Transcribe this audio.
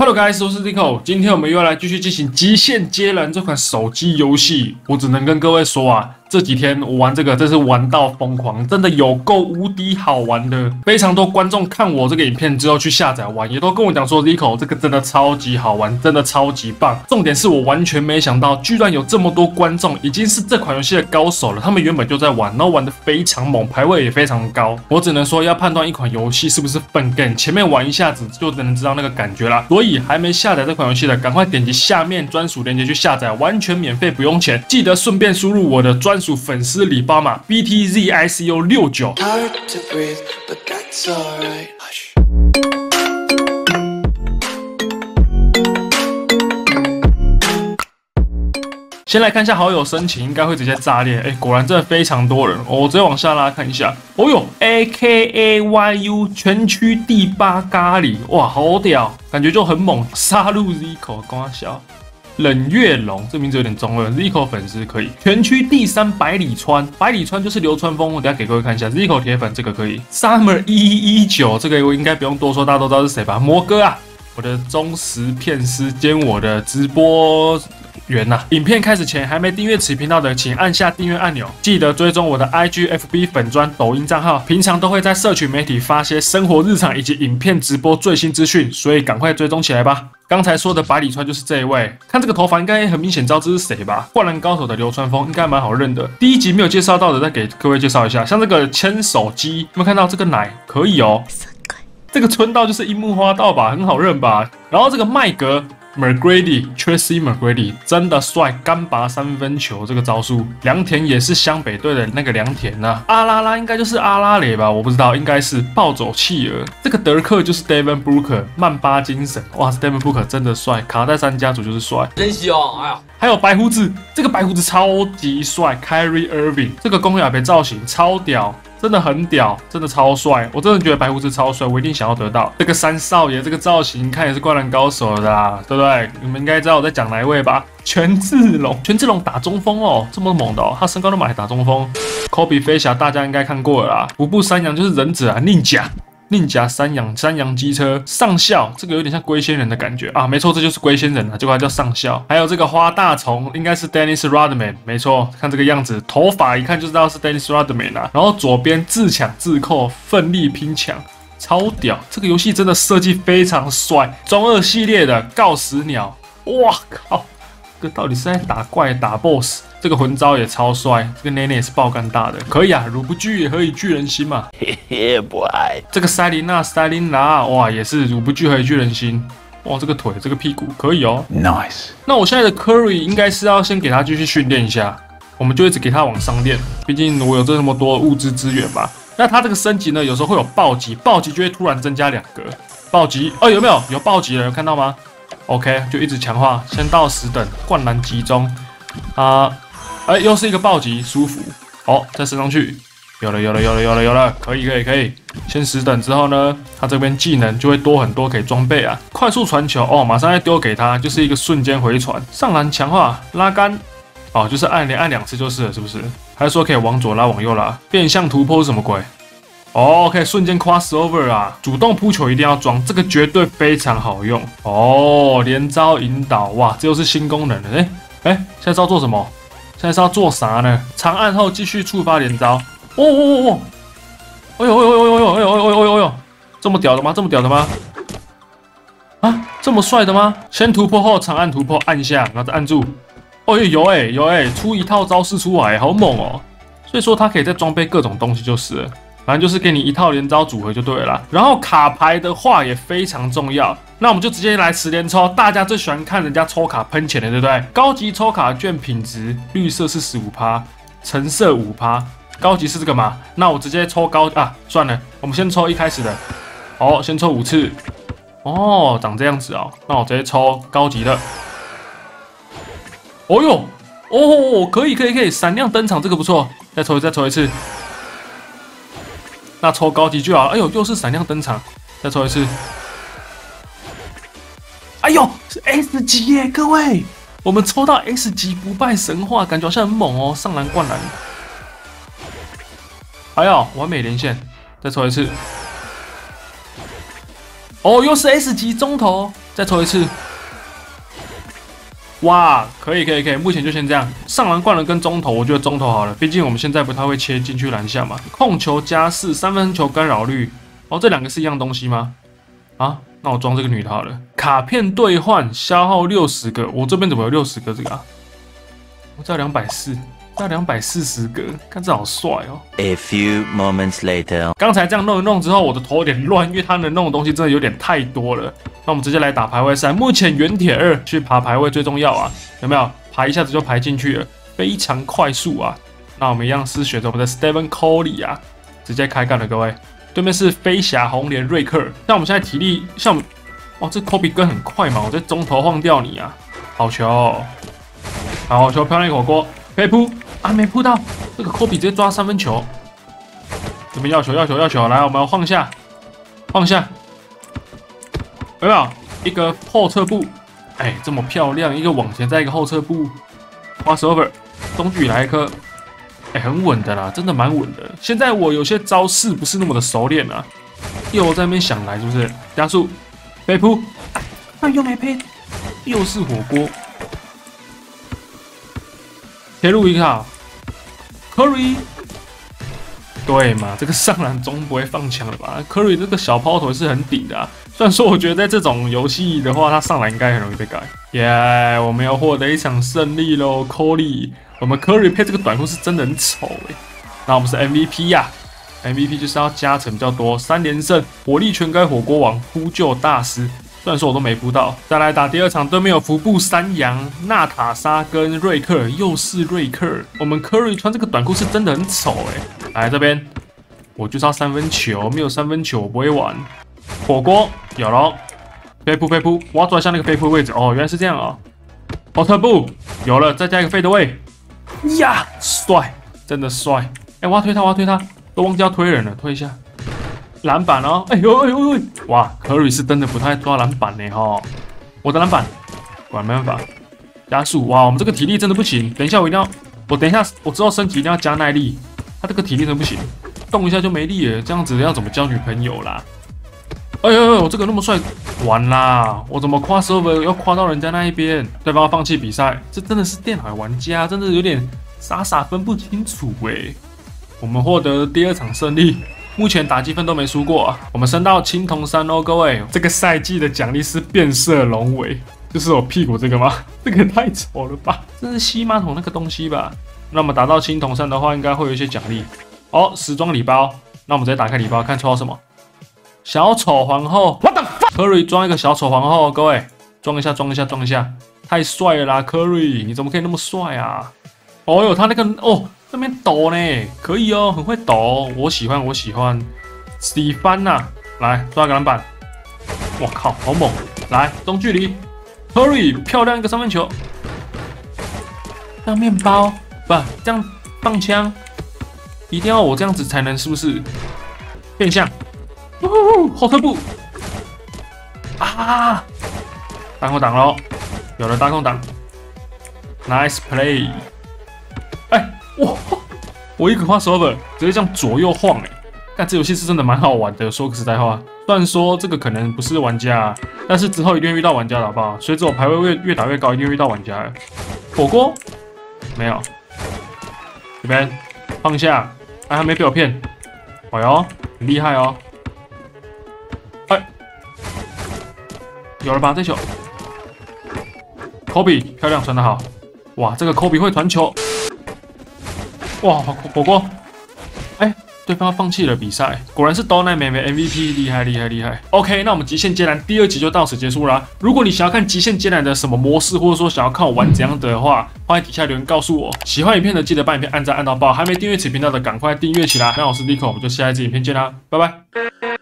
Hello guys，我是 Zico，今天我们又要来继续进行《极限接人》这款手机游戏。我只能跟各位说啊。这几天我玩这个真是玩到疯狂，真的有够无敌好玩的。非常多观众看我这个影片之后去下载玩，也都跟我讲说，Zico 这个真的超级好玩，真的超级棒。重点是我完全没想到，居然有这么多观众已经是这款游戏的高手了。他们原本就在玩，然后玩的非常猛，排位也非常高。我只能说，要判断一款游戏是不是笨 game，前面玩一下子就能知道那个感觉了。所以还没下载这款游戏的，赶快点击下面专属链接去下载，完全免费，不用钱。记得顺便输入我的专。属粉丝礼包码 BTZICU 六九。先来看一下好友申请，应该会直接炸裂。哎，果然真的非常多人。我直接往下拉看一下。哦呦，AKAYU 全区第八咖喱，哇，好屌，感觉就很猛。杀戮 Zico，光笑。冷月龙这名字有点中二，Zico 粉丝可以。全区第三百里川，百里川就是流川枫。我等下给各位看一下，Zico 铁粉这个可以。Summer 一一九这个我应该不用多说，大家都知道是谁吧？魔哥啊，我的忠实片师兼我的直播员呐。影片开始前还没订阅此频道的，请按下订阅按钮，记得追踪我的 IG、FB 粉砖、抖音账号，平常都会在社群媒体发些生活日常以及影片直播最新资讯，所以赶快追踪起来吧。刚才说的百里川就是这一位，看这个头发应该很明显知道这是谁吧？灌篮高手的流川枫应该蛮好认的。第一集没有介绍到的，再给各位介绍一下，像这个牵手机，有没有看到这个奶？可以哦。这个春道就是樱木花道吧，很好认吧？然后这个麦格。McGrady，Tracy McGrady 真的帅，干拔三分球这个招数。良田也是湘北队的那个良田呐。阿拉拉应该就是阿拉蕾吧？我不知道，应该是暴走企鹅。这个德克就是 Devin Booker，曼巴精神。哇，Devin Booker 真的帅，卡戴珊家族就是帅。真香，哎呀，还有白胡子，这个白胡子超级帅，Kyrie Irving，这个公亚杯造型超屌。真的很屌，真的超帅，我真的觉得白胡子超帅，我一定想要得到这个三少爷这个造型，看也是灌篮高手的啦，对不对？你们应该知道我在讲哪一位吧？权志龙，权志龙打中锋哦，这么猛的哦，他身高都买打中锋。科比飞侠大家应该看过了啦，五步三羊就是忍者啊，宁甲。宁甲山羊山羊机车上校，这个有点像龟仙人的感觉啊，没错，这就是龟仙人啊，这块叫上校。还有这个花大虫，应该是 Dennis Rodman，没错，看这个样子，头发一看就知道是 Dennis Rodman 啊。然后左边自抢自扣，奋力拼抢，超屌！这个游戏真的设计非常帅，中二系列的告死鸟，哇靠！这到底是在打怪打 BOSS？这个魂招也超帅，这个奶奶也是爆肝大的，可以啊，汝不惧也可以聚人心嘛。嘿嘿，不爱。这个塞琳娜塞琳娜，哇，也是汝不惧可以聚人心。哇，这个腿这个屁股可以哦，nice。那我现在的 Curry 应该是要先给他继续训练一下，我们就一直给他往上练，毕竟我有这么多物资资源吧。那他这个升级呢，有时候会有暴击，暴击就会突然增加两格。暴击哦，有没有有暴击了？有看到吗？OK，就一直强化，先到十等，灌篮集中，啊，哎，又是一个暴击，舒服，好，再升上去，有了，有了，有了，有了，有了，可以，可以，可以，先十等之后呢，他这边技能就会多很多，可以装备啊，快速传球，哦，马上要丢给他，就是一个瞬间回传，上篮强化，拉杆，哦，就是按连按两次就是了，是不是？还是说可以往左拉，往右拉，变相突破是什么鬼？OK，瞬间 cross over 啊！主动扑球一定要装，这个绝对非常好用哦。连招引导，哇，这又是新功能了。哎哎，现在要做什么？现在是要做啥呢？长按后继续触发连招。哦哦哦哦！哎呦哎呦哎呦哎呦哎呦哎呦哎呦！这么屌的吗？这么屌的吗？啊，这么帅的吗？先突破后长按突破，按下，然后再按住。哦，有哎有哎，出一套招式出来，好猛哦！所以说他可以再装备各种东西就是了。反正就是给你一套连招组合就对了，然后卡牌的话也非常重要，那我们就直接来十连抽，大家最喜欢看人家抽卡喷钱的，对不对？高级抽卡券品质，绿色是十五趴，橙色五趴，高级是这个吗？那我直接抽高啊，算了，我们先抽一开始的，好，先抽五次，哦，长这样子哦，那我直接抽高级的，哦哟，哦，可以可以可以，闪亮登场，这个不错，再抽再抽一次。那抽高级就好了。哎呦，又是闪亮登场，再抽一次。哎呦，是 S 级耶，各位，我们抽到 S 级不败神话，感觉好像很猛哦，上篮灌篮。哎呦，完美连线，再抽一次。哦，又是 S 级中投，再抽一次。哇，可以可以可以，目前就先这样。上篮、灌篮跟中投，我觉得中投好了，毕竟我们现在不太会切进去篮下嘛。控球加四，三分球干扰率，哦，这两个是一样东西吗？啊，那我装这个女的好了。卡片兑换消耗六十个，我这边怎么有六十个这个啊？我这两百四。要两百四十个，看这好帅哦！A few moments later，刚才这样弄一弄之后，我的头有点乱，因为他能弄的东西真的有点太多了。那我们直接来打排位赛。目前原铁二去爬排位最重要啊，有没有？爬一下子就排进去了，非常快速啊！那我们一样是选择我们的 Steven Coley 啊，直接开干了，各位。对面是飞侠红莲瑞克。像我们现在体力，像我们，哇，这 Kobe 跟很快嘛，我在中投晃掉你啊！好球，好球，漂亮一火锅，可以扑。啊，没扑到，这个科比直接抓三分球。这边要球要球要球，来，我们晃下，晃下，有没有一个后撤步？哎，这么漂亮，一个往前再一个后撤步，pass over，中距来一颗，哎，很稳的啦，真的蛮稳的。现在我有些招式不是那么的熟练啊，又在那边想来，是不是？加速，飞扑，啊，又没飞，又是火锅。铁路一下，Curry，对嘛？这个上篮中不会放枪了吧？Curry 这个小抛投是很顶的啊。虽然说我觉得在这种游戏的话，他上篮应该很容易被改。耶，我们要获得一场胜利喽！Curry，我们 Curry 配这个短裤是真的很丑诶。那我们是 MVP 呀，MVP 就是要加成比较多，三连胜，火力全开，火锅王，呼救大师。虽然说我都没扑到，再来打第二场对面有服部三阳、娜塔莎跟瑞克，又是瑞克。我们 Curry 穿这个短裤是真的很丑哎。来这边，我就差三分球，没有三分球我不会玩。火锅有了，飞扑飞扑，我要抓一下那个飞扑位置哦，原来是这样啊。奥特布有了，再加一个飞的位，呀，帅，真的帅。哎，我要推他，我要推他，都忘记要推人了，推一下。篮板哦，哎呦哎呦呦，哇，科瑞是真的不太抓篮板呢哈。我的篮板，管没办法，加速哇，我们这个体力真的不行。等一下我一定要，我等一下我知道升级一定要加耐力，他这个体力真的不行，动一下就没力了，这样子要怎么交女朋友啦？哎呦呦，我这个那么帅，完啦，我怎么跨 server 要跨到人家那一边？对方要放弃比赛，这真的是电脑玩家，真的有点傻傻分不清楚哎。我们获得第二场胜利。目前打积分都没输过，我们升到青铜三哦，各位，这个赛季的奖励是变色龙尾，就是我屁股这个吗？这个太丑了吧，这是吸马桶那个东西吧？那么达到青铜三的话，应该会有一些奖励哦，时装礼包。那我们直接打开礼包，看抽到什么？小丑皇后，What the fuck？Curry 装一个小丑皇后，各位装一下，装一下，装一下，太帅了啦，Curry，你怎么可以那么帅啊？哦哟，他那个哦。那边抖呢，可以哦，很会抖，我喜欢，我喜欢。喜欢呐，来抓个篮板，我靠，好猛！来中距离，Hurry，漂亮一个三分球。当面包不这样放枪，一定要我这样子才能是不是？变相，哦后退步啊！大空挡喽，有了大空挡，Nice play，哎。哇！我一个花 server 直接这样左右晃哎，但这游戏是真的蛮好玩的。说个实在话，虽然说这个可能不是玩家，但是之后一定会遇到玩家的好不好？随着我排位越越打越高，一定会遇到玩家。火锅没有，这边放下，哎，还没被我骗，哎呦，很厉害哦！有了吧？这球，Kobe 漂亮传的好，哇，这个 Kobe 会传球。哇，火锅！哎，对方放弃了比赛，果然是刀奈妹妹 MVP，厉害厉害厉害。OK，那我们极限接蓝第二集就到此结束啦。如果你想要看极限接蓝的什么模式，或者说想要看我玩怎样的话，欢迎底下留言告诉我。喜欢影片的记得帮影片按赞按到爆，还没订阅此频道的赶快订阅起来。那我是 Nico，我们就下一支影片见啦，拜拜。